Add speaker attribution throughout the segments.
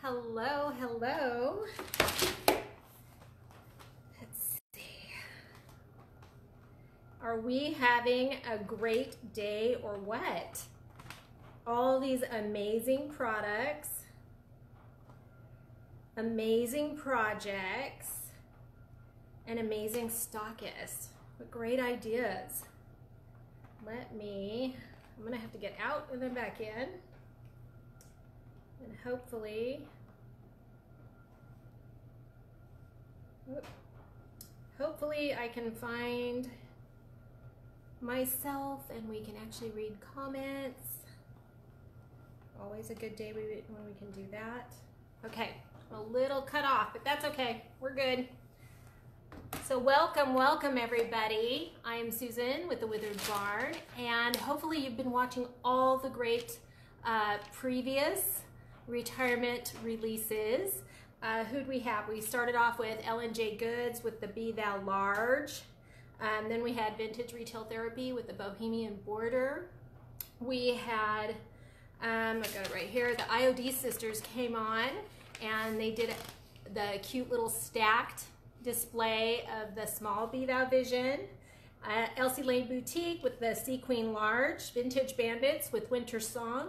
Speaker 1: Hello, hello. Let's see. Are we having a great day or what? All these amazing products, amazing projects, and amazing stockists. What great ideas. Let me, I'm gonna have to get out and then back in and hopefully hopefully I can find myself and we can actually read comments. Always a good day when we can do that. Okay I'm a little cut off but that's okay. We're good. So welcome welcome everybody. I am Susan with the Withered Barn and hopefully you've been watching all the great uh, previous retirement releases. Uh, who'd we have? We started off with L&J Goods with the Be Thou Large. Um, then we had Vintage Retail Therapy with the Bohemian Border. We had, um, I got it right here, the IOD sisters came on and they did the cute little stacked display of the small Be Thou Vision. Uh, Elsie Lane Boutique with the Sea Queen Large, Vintage Bandits with Winter Song,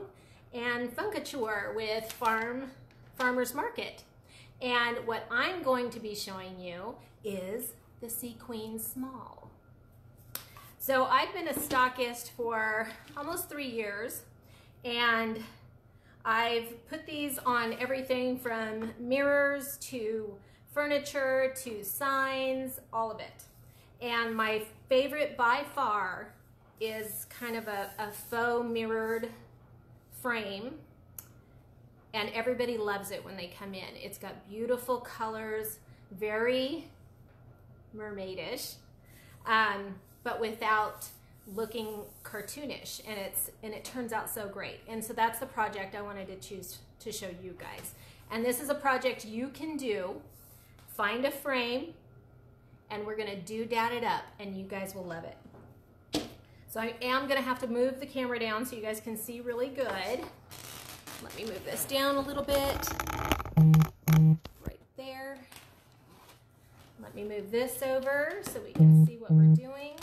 Speaker 1: and Funkature with Farm Farmers Market. And what I'm going to be showing you is the Sea Queen Small. So I've been a stockist for almost three years and I've put these on everything from mirrors to furniture to signs, all of it. And my favorite by far is kind of a, a faux mirrored frame and everybody loves it when they come in. It's got beautiful colors, very mermaidish, um, but without looking cartoonish and it's and it turns out so great. And so that's the project I wanted to choose to show you guys. And this is a project you can do. Find a frame and we're gonna doodad it up and you guys will love it. So I am gonna have to move the camera down so you guys can see really good. Let me move this down a little bit. Right there. Let me move this over so we can see what we're doing.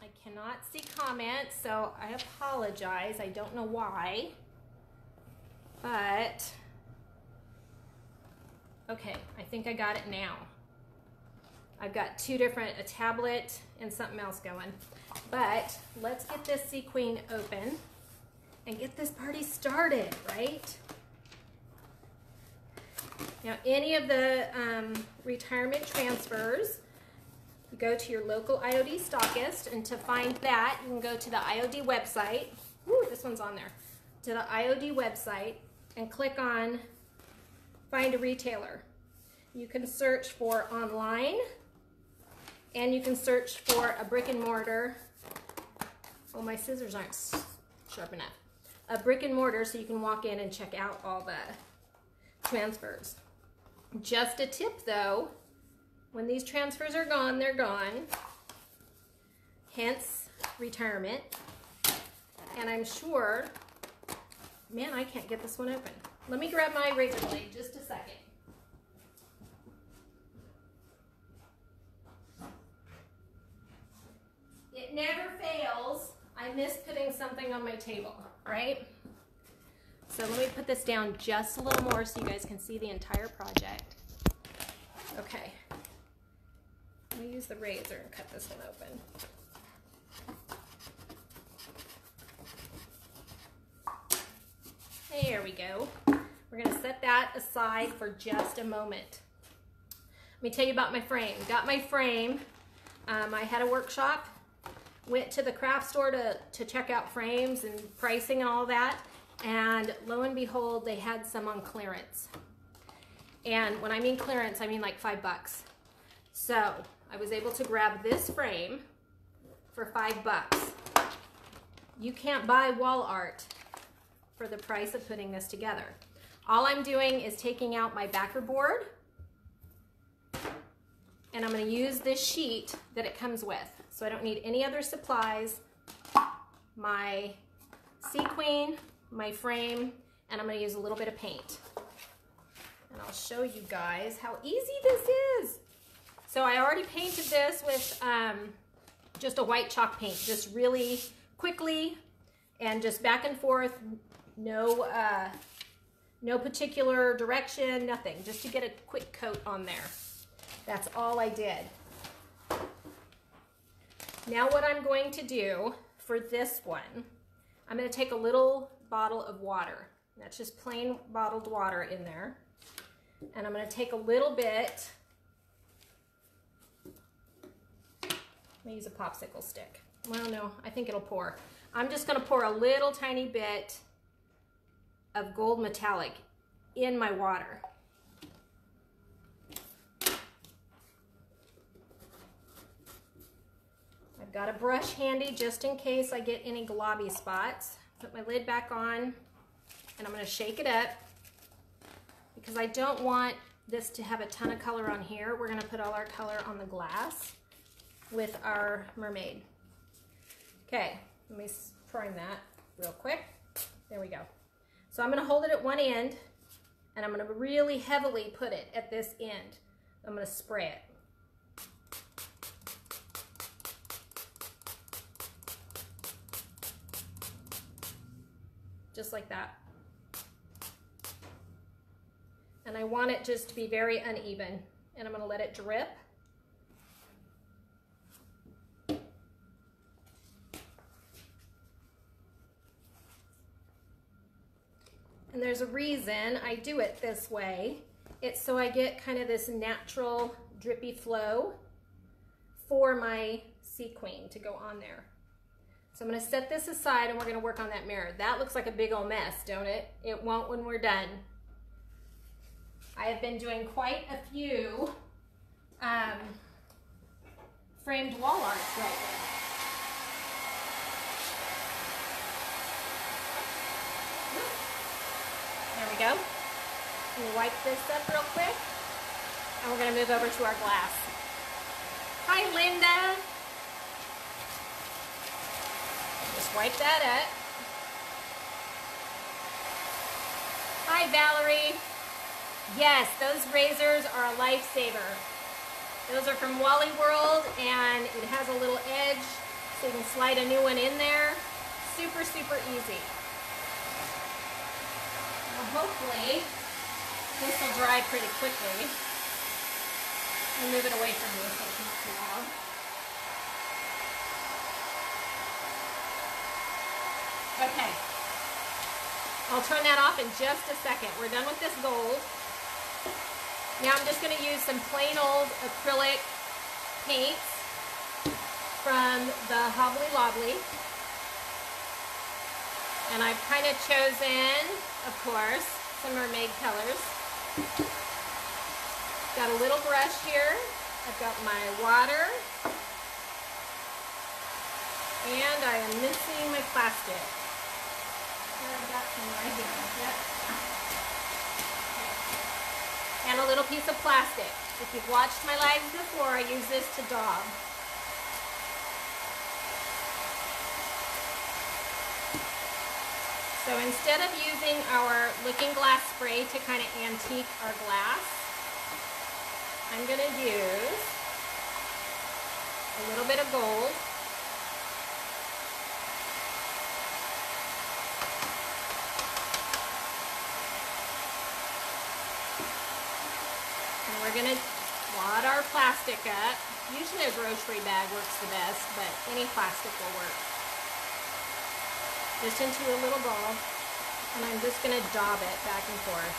Speaker 1: I cannot see comments, so I apologize. I don't know why. But, okay, I think I got it now. I've got two different, a tablet and something else going. But let's get this Sea Queen open and get this party started, right? Now, any of the um, retirement transfers, you go to your local IOD stockist, and to find that, you can go to the IOD website. Woo, this one's on there. To the IOD website and click on Find a Retailer. You can search for online, and you can search for a brick and mortar Oh, my scissors aren't sharp enough. A brick and mortar so you can walk in and check out all the transfers. Just a tip though, when these transfers are gone, they're gone. Hence, retirement. And I'm sure, man, I can't get this one open. Let me grab my razor blade just a second. Never fails I miss putting something on my table, right? So let me put this down just a little more so you guys can see the entire project. Okay. Let me use the razor and cut this one open. There we go. We're gonna set that aside for just a moment. Let me tell you about my frame. Got my frame. Um, I had a workshop went to the craft store to, to check out frames and pricing and all that. And lo and behold, they had some on clearance. And when I mean clearance, I mean like five bucks. So I was able to grab this frame for five bucks. You can't buy wall art for the price of putting this together. All I'm doing is taking out my backer board and I'm gonna use this sheet that it comes with. So I don't need any other supplies. My Sea Queen, my frame, and I'm gonna use a little bit of paint. and I'll show you guys how easy this is. So I already painted this with um, just a white chalk paint, just really quickly and just back and forth, no, uh, no particular direction, nothing, just to get a quick coat on there. That's all I did. Now what I'm going to do for this one, I'm going to take a little bottle of water. That's just plain bottled water in there. And I'm going to take a little bit, I'm use a popsicle stick. Well, no, I think it'll pour. I'm just going to pour a little tiny bit of gold metallic in my water. Got a brush handy just in case I get any globby spots. Put my lid back on and I'm going to shake it up because I don't want this to have a ton of color on here. We're going to put all our color on the glass with our mermaid. Okay, let me prime that real quick. There we go. So I'm gonna hold it at one end and I'm gonna really heavily put it at this end. I'm gonna spray it. Just like that. And I want it just to be very uneven. And I'm gonna let it drip. And there's a reason I do it this way. It's so I get kind of this natural drippy flow for my Sea Queen to go on there. So I'm gonna set this aside and we're gonna work on that mirror. That looks like a big old mess, don't it? It won't when we're done. I have been doing quite a few um, framed wall arts right now. There we go. We'll wipe this up real quick. And we're to move over to our glass. Hi, Linda. Just wipe that up. Hi, Valerie. Yes, those razors are a lifesaver. Those are from Wally World, and it has a little edge, so you can slide a new one in there. Super, super easy hopefully this will dry pretty quickly. I'll move it away from you so it's not too loud. Okay. I'll turn that off in just a second. We're done with this gold. Now I'm just going to use some plain old acrylic paints from the Hobbly Lobbly. And I've kind of chosen, of course, some mermaid colors. Got a little brush here. I've got my water. And I am missing my plastic. I've got some right here. Yep. And a little piece of plastic. If you've watched my lives before, I use this to daub. So instead of using our looking glass spray to kind of antique our glass, I'm going to use a little bit of gold. And we're going to wad our plastic up. Usually a grocery bag works the best, but any plastic will work just into a little ball and I'm just going to daub it back and forth.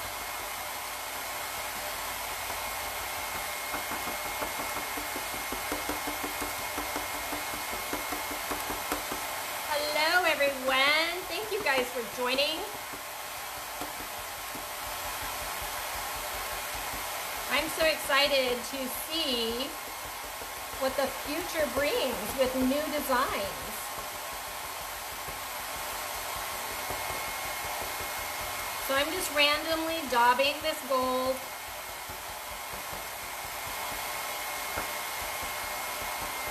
Speaker 1: Hello everyone. Thank you guys for joining. I'm so excited to see what the future brings with new designs. So I'm just randomly daubing this gold.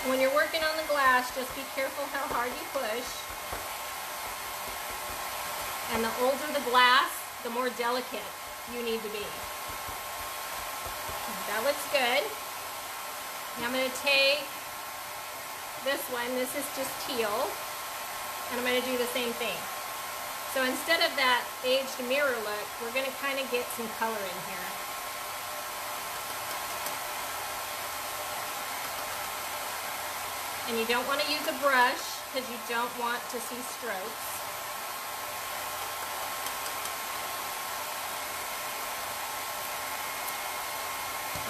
Speaker 1: When you're working on the glass, just be careful how hard you push. And the older the glass, the more delicate you need to be. That looks good. Now I'm going to take this one. This is just teal. And I'm going to do the same thing. So instead of that aged mirror look, we're going to kind of get some color in here. And you don't want to use a brush because you don't want to see strokes.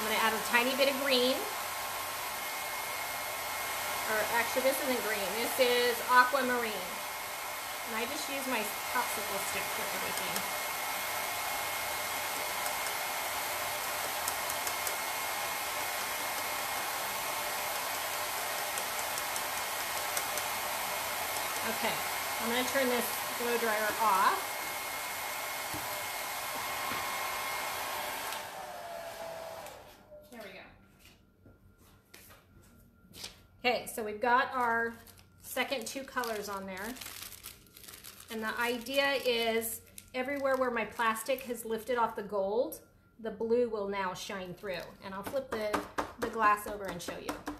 Speaker 1: I'm going to add a tiny bit of green. Or actually, this isn't green. This is aquamarine. And I just use my popsicle stick for everything. Okay, I'm going to turn this blow dryer off. Okay, so we've got our second two colors on there. And the idea is everywhere where my plastic has lifted off the gold, the blue will now shine through. And I'll flip the, the glass over and show you.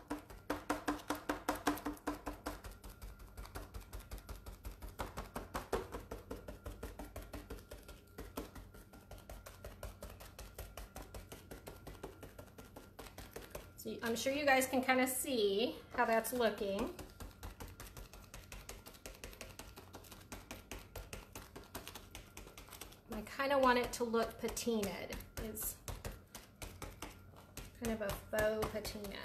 Speaker 1: I'm sure you guys can kind of see how that's looking. I kind of want it to look patinaed. It's kind of a faux patina.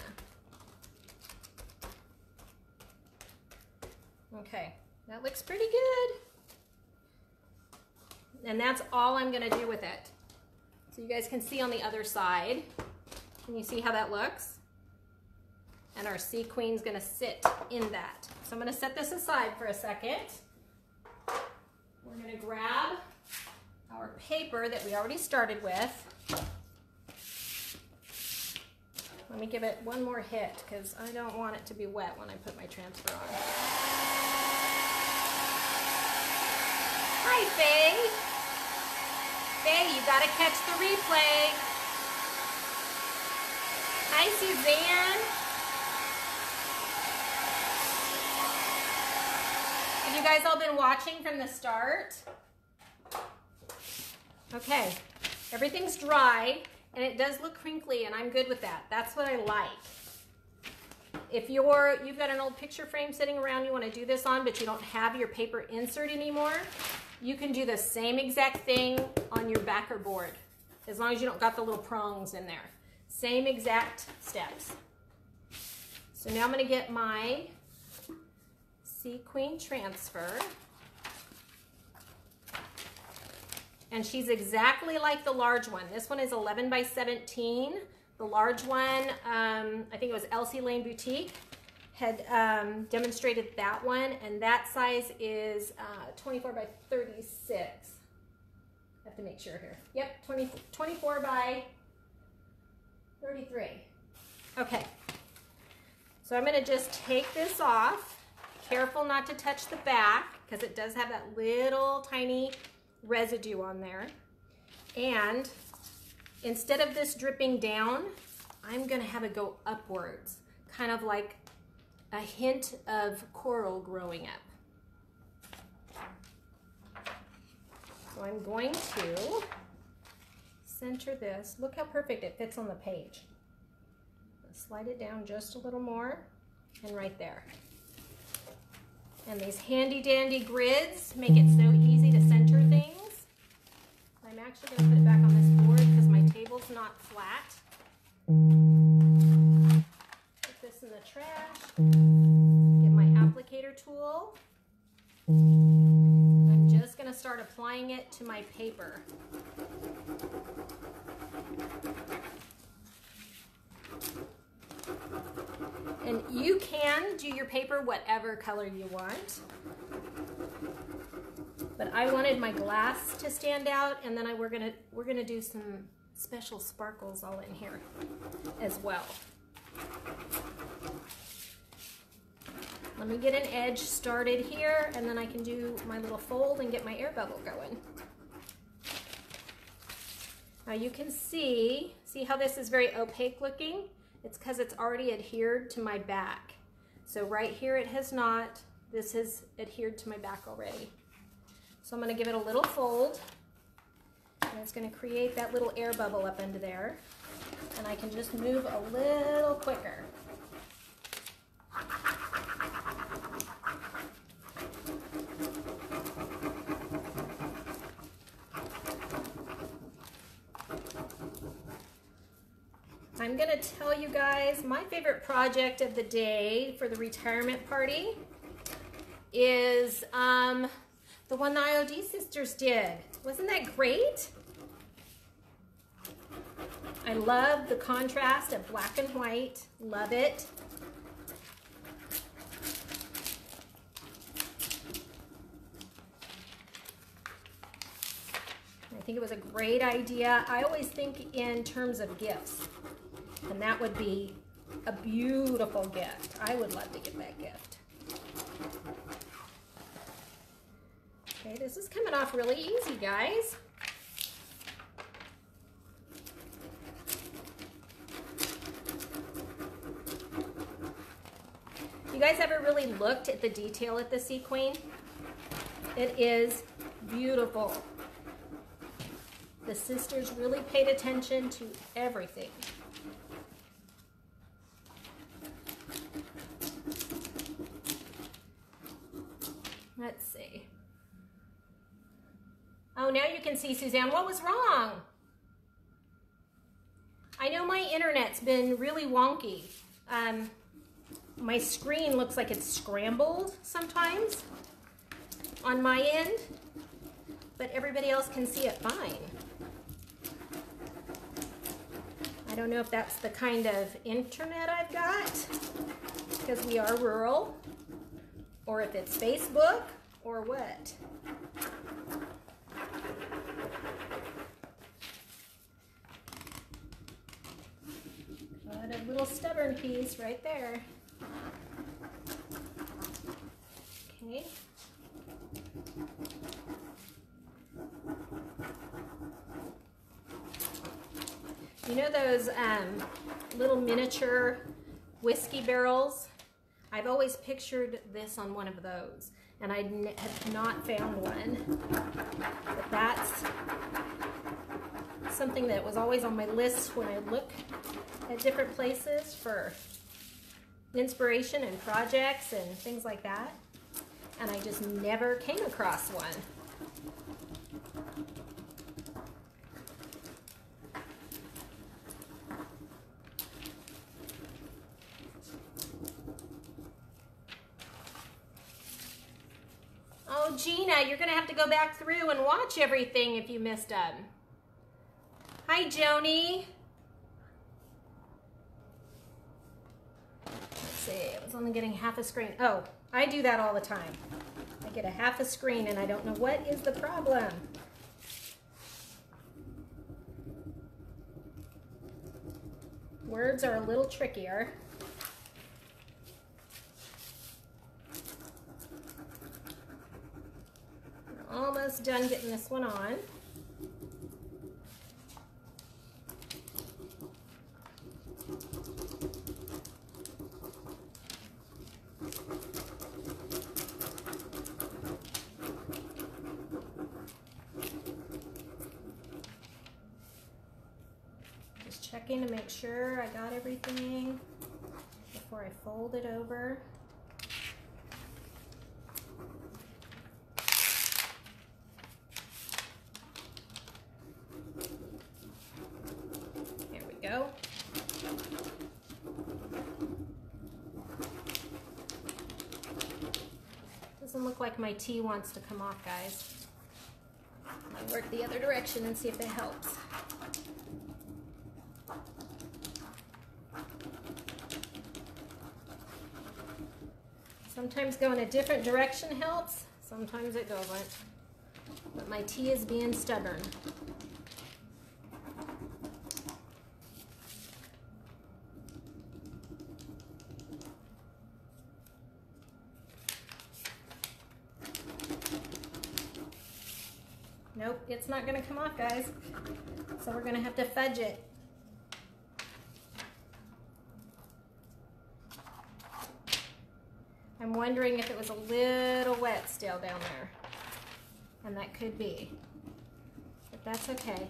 Speaker 1: Okay, that looks pretty good. And that's all I'm gonna do with it. So you guys can see on the other side. Can you see how that looks? And our Sea Queen's gonna sit in that. So I'm gonna set this aside for a second. We're gonna grab our paper that we already started with. Let me give it one more hit because I don't want it to be wet when I put my transfer on. Hi, Faye. Faye, you gotta catch the replay. Hi, Suzanne. Have you guys all been watching from the start? Okay, everything's dry and it does look crinkly and I'm good with that. That's what I like. If you're, you've got an old picture frame sitting around you want to do this on, but you don't have your paper insert anymore, you can do the same exact thing on your backer board, as long as you don't got the little prongs in there. Same exact steps. So now I'm to get my Sea Queen transfer. And she's exactly like the large one. This one is 11 by 17. The large one, um, I think it was Elsie Lane Boutique, had um, demonstrated that one. And that size is uh, 24 by 36. I have to make sure here. Yep, 20, 24 by 33. Okay, so I'm gonna just take this off. Careful not to touch the back because it does have that little tiny residue on there. And instead of this dripping down, I'm gonna have it go upwards, kind of like a hint of coral growing up. So I'm going to center this. Look how perfect it fits on the page. Slide it down just a little more and right there. And these handy dandy grids make it so easy to center things. I'm actually going to put it back on this board because my table's not flat. Put this in the trash. Get my applicator tool. I'm just going to start applying it to my paper. And you can do your paper whatever color you want. But I wanted my glass to stand out and then I, we're gonna we're gonna do some special sparkles all in here as well. Let me get an edge started here and then I can do my little fold and get my air bubble going. Now you can see, see how this is very opaque looking? It's because it's already adhered to my back. So right here it has not. This has adhered to my back already. So I'm gonna give it a little fold and it's gonna create that little air bubble up into there. And I can just move a little quicker. I'm gonna tell you guys my favorite project of the day for the retirement party is um, the one the IOD sisters did. Wasn't that great? I love the contrast of black and white. Love it. I think it was a great idea. I always think in terms of gifts. And that would be a beautiful gift. I would love to get that gift. Okay, this is coming off really easy, guys. You guys ever really looked at the detail at the Sea Queen? It is beautiful. The sisters really paid attention to everything. Let's see. Oh, now you can see, Suzanne. What was wrong? I know my internet's been really wonky. Um, my screen looks like it's scrambled sometimes on my end, but everybody else can see it fine. I don't know if that's the kind of internet I've got because we are rural or if it's Facebook or what. Got a little stubborn piece right there. Okay. You know those um, little miniature whiskey barrels? I've always pictured this on one of those, and I have not found one. But that's something that was always on my list when I look at different places for inspiration and projects and things like that. And I just never came across one. Oh, Gina, you're going to have to go back through and watch everything if you missed them. Hi, Joni. Let's see, I was only getting half a screen. Oh, I do that all the time. I get a half a screen and I don't know what is the problem. Words are a little trickier. almost done getting this one on. Just checking to make sure I got everything before I fold it over. My tea wants to come off, guys. I work the other direction and see if it helps. Sometimes going a different direction helps, sometimes it doesn't. But my tea is being stubborn. Nope, not gonna come off, guys. So we're gonna have to fudge it. I'm wondering if it was a little wet still down there. And that could be. But that's okay.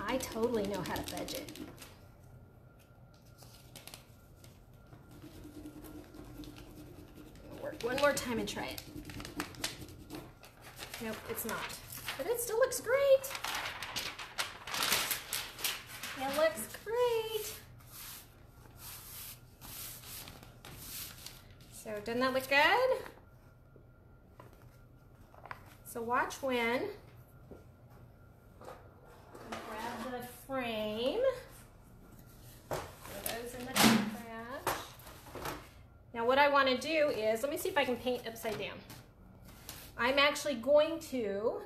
Speaker 1: I totally know how to fudge it. Work one more time and try it. Nope, it's not. But it still looks great. It looks great. So doesn't that look good? So watch when. Grab the frame. Now what I want to do is, let me see if I can paint upside down. I'm actually going to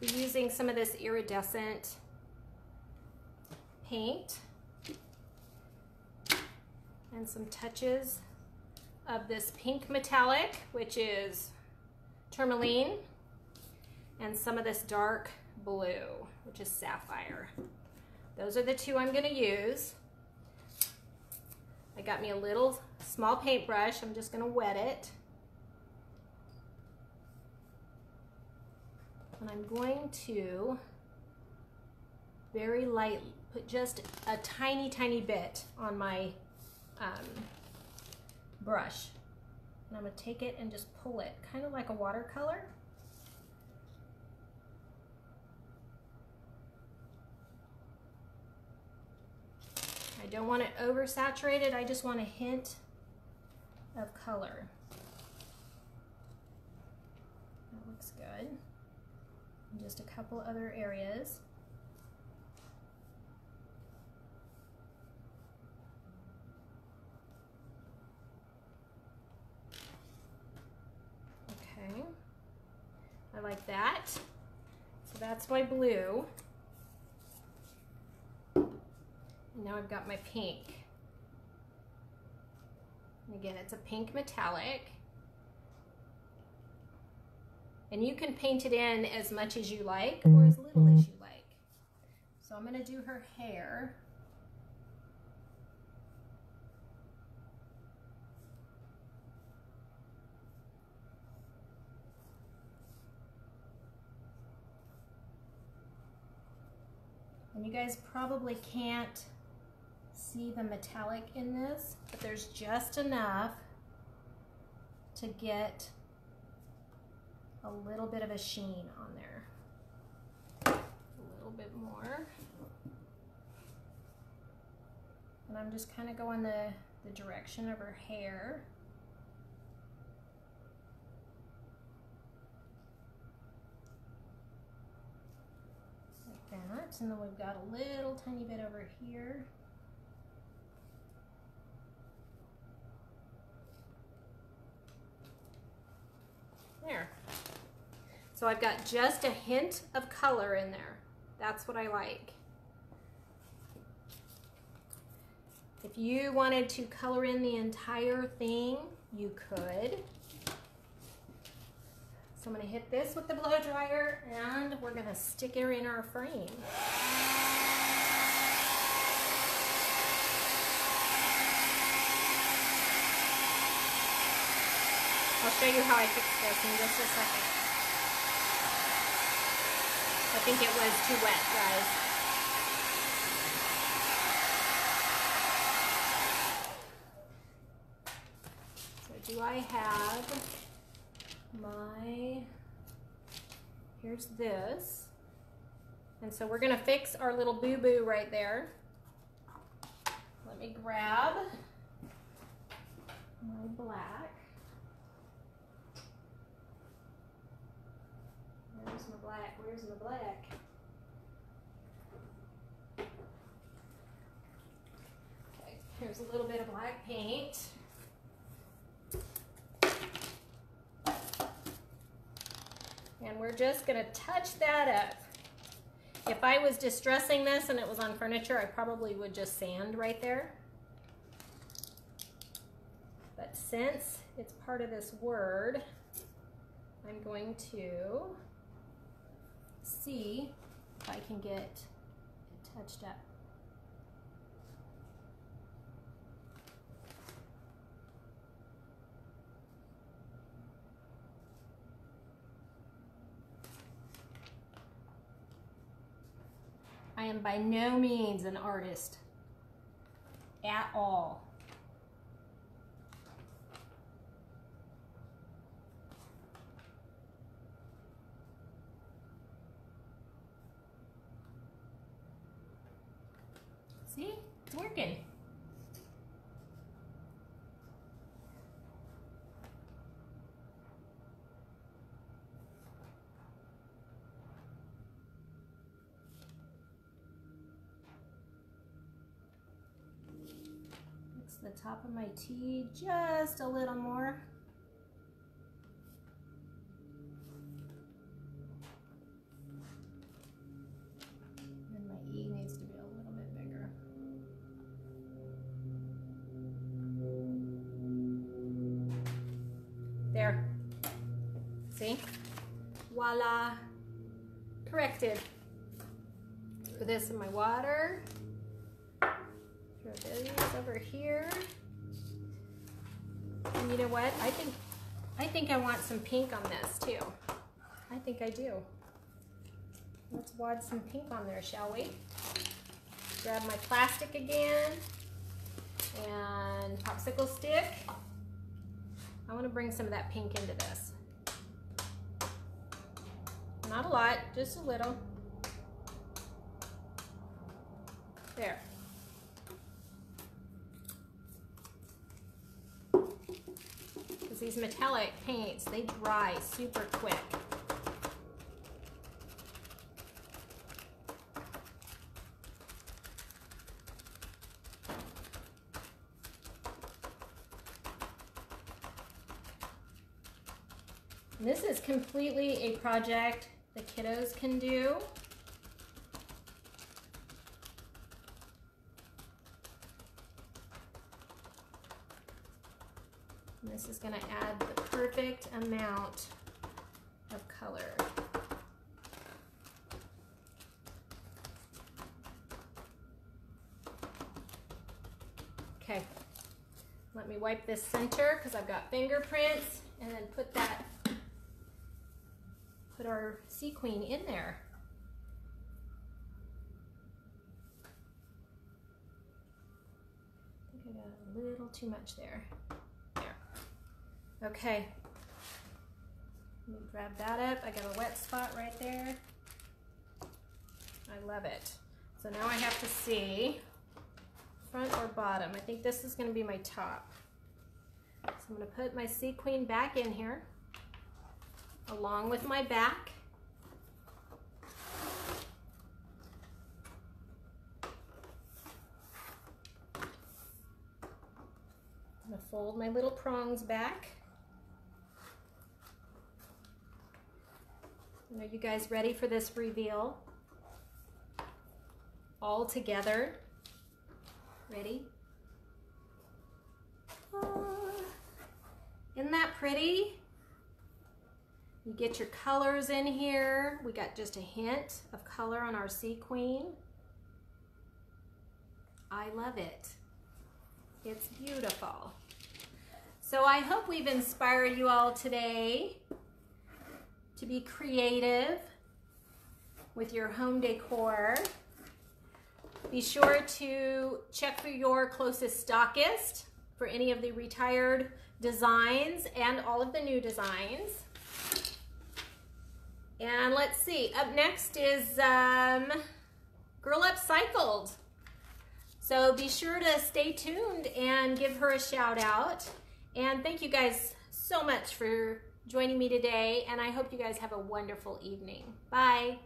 Speaker 1: using some of this iridescent paint and some touches of this pink metallic, which is tourmaline, and some of this dark blue, which is sapphire. Those are the two I'm gonna use. I got me a little small paintbrush. I'm just gonna wet it. And I'm going to very lightly put just a tiny, tiny bit on my um, brush. And I'm gonna take it and just pull it, kind of like a watercolor. I don't want it oversaturated, I just want a hint of color. That looks good. And just a couple other areas. Okay, I like that. So that's my blue. And now I've got my pink. Again, it's a pink metallic. And you can paint it in as much as you like or as little as mm-hmm. you like. So I'm gonna do her hair. And you guys probably can't see the metallic in this, but there's just enough to get a little bit of a sheen on there. A little bit more. And I'm just kind of going the, the direction of her hair. Like that. And then we've got a little tiny bit over here. There. So I've got just a hint of color in there. That's what I like. If you wanted to color in the entire thing, you could. So I'm gonna hit this with the blow dryer and we're gonna stick her in our frame. I'll show you how I fix this in just a second. I think it was too wet, guys. So do I have my, here's this. And so we're gonna fix our little boo-boo right there. Let me grab my black. Where's my black? Where's my black? Okay, here's a little bit of black paint. And we're just gonna touch that up. If I was distressing this and it was on furniture, I probably would just sand right there. But since it's part of this word, I'm going to see if I can get it touched up. I am by no means an artist at all. See, it's working. Mix the top tea just a little more. And my E needs to be a little bit bigger. There. See? Voila. Corrected. Put this in my water. Throw these over here. And you know what? I think I think I want some pink on this too. I think I do. Let's wad some pink on there, shall we? Grab my plastic again and popsicle stick. I want to bring some of that pink into this. Not a lot, just a little. There. Because these metallic paints, they dry super quick. This is completely a project the kiddos can do. To add the perfect amount of color. Okay, let me wipe this center because I've got fingerprints and then put that, put our Sea Queen in there. I think I got a little too much there. Okay. Let me grab that up. I got a wet spot right there. I love it. So now I have to see front or bottom. I think this is gonna be my top. So I'm gonna put my Sea Queen back in here along with my back. I'm gonna fold my little prongs back. Are you guys ready for this reveal? All together. Ready? Uh, isn't that pretty? You get your colors in here. We got just a hint of color on our Sea Queen. I love it. It's beautiful. So I hope we've inspired you all today to be creative with your home decor. Be sure to check for your closest stockist for any of the retired designs and all of the new designs. And let's see, up next is um, Girl Upcycled. So be sure to stay tuned and give her a shout out. And thank you guys so much for joining me today. And I hope you guys have a wonderful evening. Bye.